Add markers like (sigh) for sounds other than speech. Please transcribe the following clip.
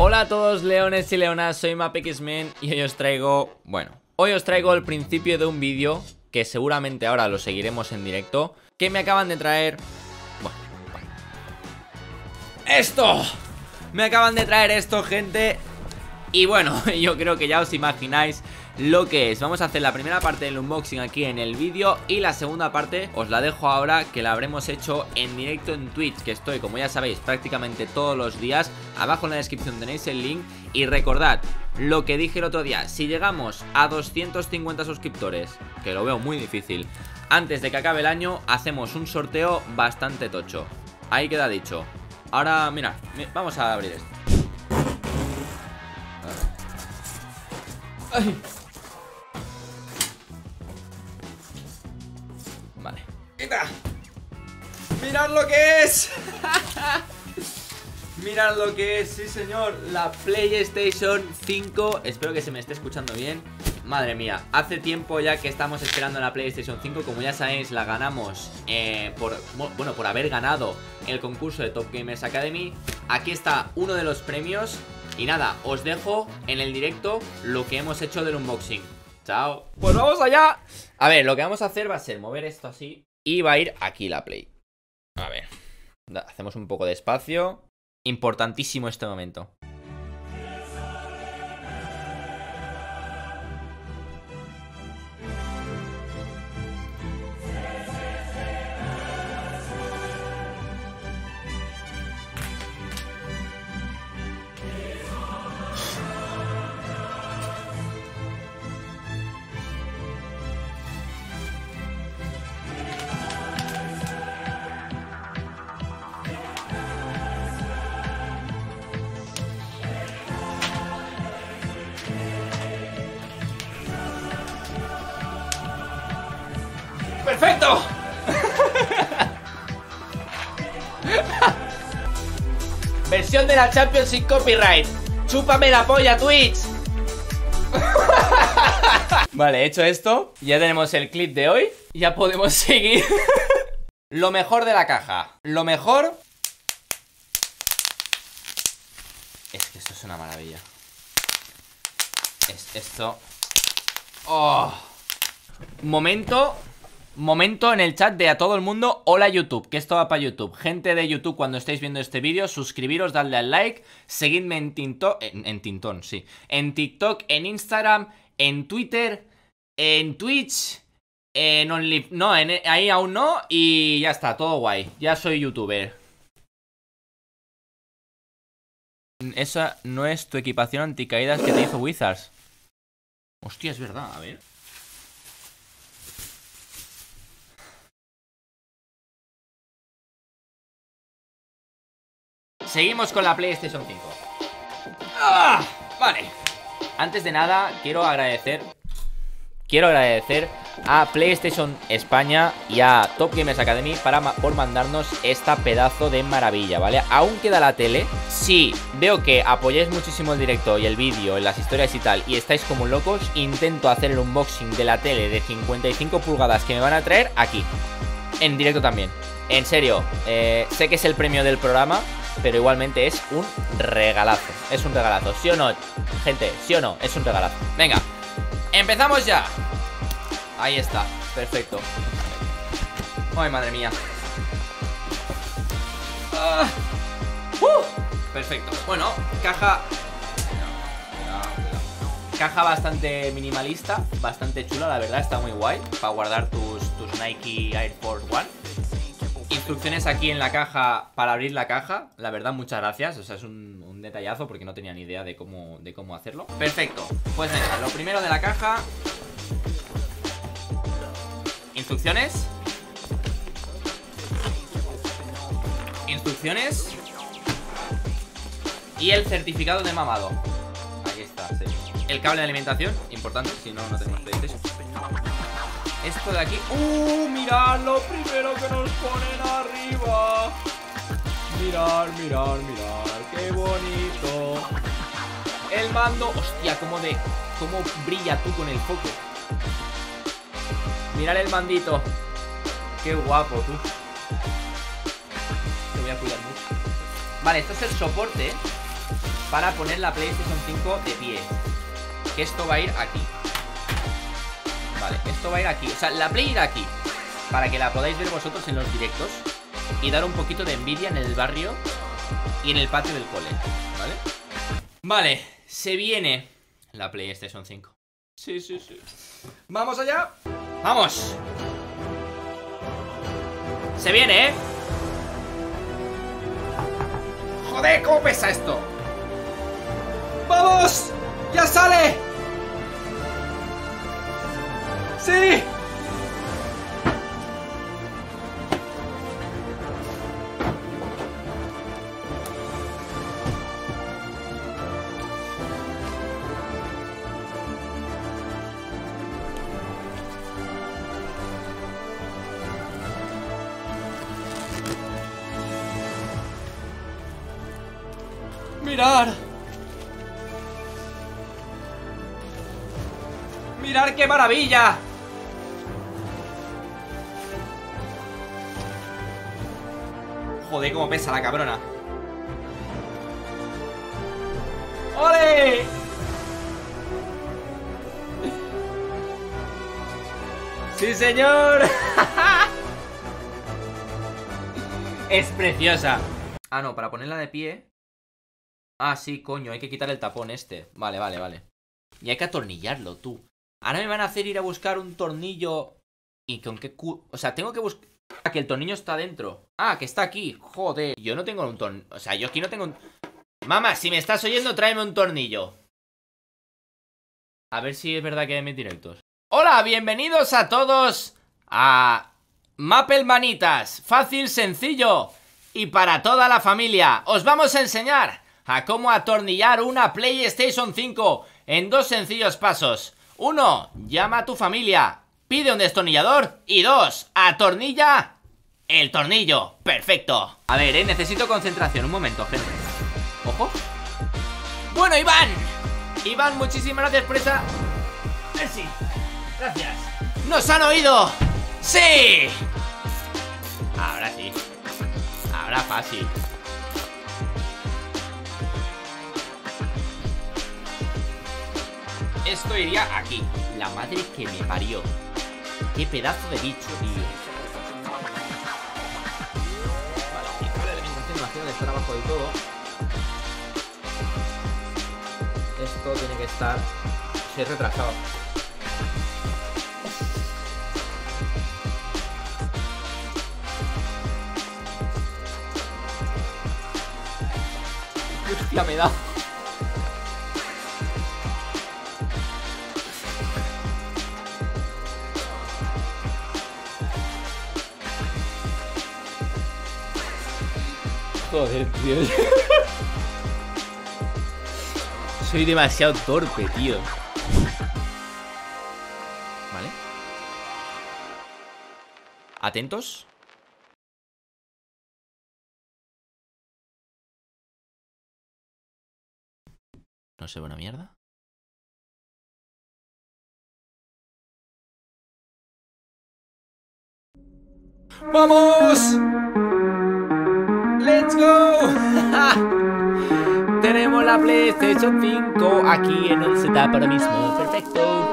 Hola a todos leones y leonas, soy MapXMen y hoy os traigo, bueno, hoy os traigo el principio de un vídeo que seguramente ahora lo seguiremos en directo, que me acaban de traer, bueno, bueno. ¡Esto! Me acaban de traer esto, gente, y bueno, (laughs) yo creo que ya os imagináis lo que es. Vamos a hacer la primera parte del unboxing aquí en el vídeo Y la segunda parte os la dejo ahora que la habremos hecho en directo en Twitch Que estoy, como ya sabéis, prácticamente todos los días. Abajo en la descripción tenéis el link. Y recordad, lo que dije el otro día Si llegamos a 250 suscriptores Que lo veo muy difícil Antes de que acabe el año hacemos un sorteo bastante tocho. Ahí queda dicho. Ahora, mira, vamos a abrir esto Ay. ¡Mirad lo que es! (laughs) Mirad lo que es, sí señor. La PlayStation 5 Espero que se me esté escuchando bien. Madre mía, hace tiempo ya que estamos esperando la PlayStation 5 Como ya sabéis, la ganamos eh, por, Bueno, por haber ganado el concurso de Top Gamers Academy. Aquí está uno de los premios Y nada, os dejo en el directo lo que hemos hecho del unboxing Chao Pues vamos allá A ver, lo que vamos a hacer va a ser mover esto así y va a ir aquí la play. A ver. Hacemos un poco de espacio. Importantísimo este momento. De la Champions sin copyright. Chúpame la polla, Twitch. (laughs) vale, hecho esto, ya tenemos el clip de hoy. Ya podemos seguir. (laughs) Lo mejor de la caja. Lo mejor... Es que esto es una maravilla. Es esto... Oh. Momento Momento en el chat de a todo el mundo, hola YouTube, que esto va para YouTube. Gente de YouTube, cuando estéis viendo este vídeo, suscribiros, dadle al like, seguidme en TikTok, en, Tintón, sí, en TikTok, en Instagram, en Twitter, en Twitch, en Only... No, ahí aún no, y ya está, todo guay, ya soy YouTuber. Esa no es tu equipación anticaídas que te hizo Wizards. Hostia, es verdad, a ver. Seguimos con la PlayStation 5 ¡Ah! Vale Antes de nada, quiero agradecer Quiero agradecer a PlayStation España y a Top Gamers Academy para, por mandarnos esta pedazo de maravilla, ¿vale? Aún queda la tele. Si veo que apoyáis muchísimo el directo y el vídeo, en las historias y tal, y estáis como locos, intento hacer el unboxing de la tele de 55 pulgadas que me van a traer aquí. En directo también. En serio, eh, sé que es el premio del programa, pero igualmente es un regalazo. Es un regalazo, ¿sí o no? Gente, ¿sí o no? Es un regalazo. Venga, empezamos ya. Ahí está, perfecto. Ay, madre mía. Ah. Uh. perfecto. Bueno, caja Caja bastante minimalista, bastante chula, la verdad, está muy guay Para guardar tus, tus Nike Air Force One Instrucciones aquí en la caja para abrir la caja. La verdad, muchas gracias. O sea, es un, detallazo porque no tenía ni idea de cómo, de cómo hacerlo. Perfecto. Pues venga, lo primero de la caja. Instrucciones. Instrucciones. Y el certificado de mamado. Ahí está, sí. El cable de alimentación, importante, si no, no tenemos PlayStation. Esto de aquí ¡Uh! Mirad lo primero que nos ponen arriba Mirad, mirad, mirad ¡Qué bonito! El mando Hostia, cómo de... Cómo brilla tú con el foco Mirad el mandito Qué guapo, tú Te voy a cuidar mucho Vale, esto es el soporte para poner la PlayStation 5 de pie. Que esto va a ir aquí. Vale, esto va a ir aquí. O sea, la Play irá aquí. Para que la podáis ver vosotros en los directos. Y dar un poquito de envidia en el barrio y en el patio del cole. ¿Vale? Vale, se viene la PlayStation 5. Sí, sí, sí. ¿Vamos allá? ¡Vamos! Se viene, ¿eh? ¡Joder, cómo pesa esto! ¡Vamos! ¡Ya sale! Mirar. Mirar qué maravilla. Joder, cómo pesa la cabrona. ¡Ole! ¡Sí, señor! (laughs) es preciosa. Ah, no, para ponerla de pie Ah, sí, coño, hay que quitar el tapón este. Vale, vale, vale. Y hay que atornillarlo, tú. Ahora me van a hacer ir a buscar un tornillo. ¿Y con qué cu... O sea, tengo que buscar... Ah, que el tornillo está dentro. Ah, que está aquí. Joder. Yo no tengo un tornillo. O sea, yo aquí no tengo un... Mamá, si me estás oyendo, tráeme un tornillo. A ver si es verdad que hay mis directos. Hola, bienvenidos a todos a... Mapel Manitas. Fácil, sencillo. Y para toda la familia. Os vamos a enseñar a cómo atornillar una PlayStation 5 en dos sencillos pasos. Uno, llama a tu familia, pide un destornillador y dos, atornilla el tornillo. Perfecto. A ver, eh, necesito concentración. Un momento, gente. Ojo. Bueno, Iván. Iván, muchísimas gracias por esa... Merci. Gracias. ¡Nos han oído! ¡Sí! Ahora sí. Ahora fácil. esto iría aquí. La madre que me parió. Qué pedazo de bicho, tío. Vale, la continuación de estar abajo de todo. Esto tiene que estar... Se retrasado. Hostia, me da. Joder, tío. (laughs) Soy demasiado torpe, tío. Vale. Atentos. No se ve una mierda. ¡Vamos! ¡Let's go! (laughs) Tenemos la PlayStation 5 aquí en el setup ahora mismo. Perfecto.